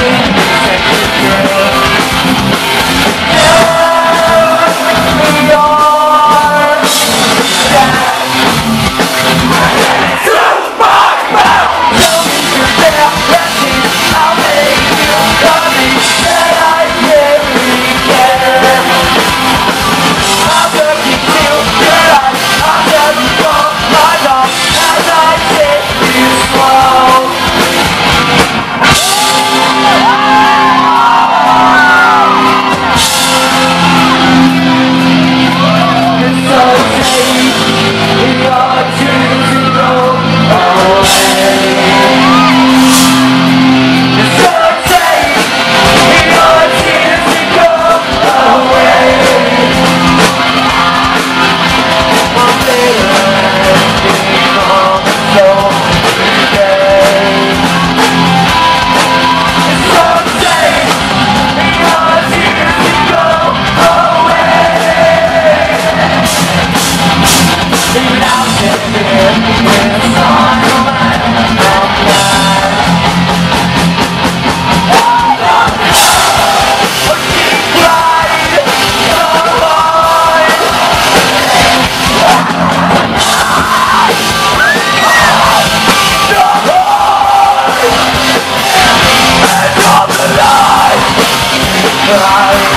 Yeah. life.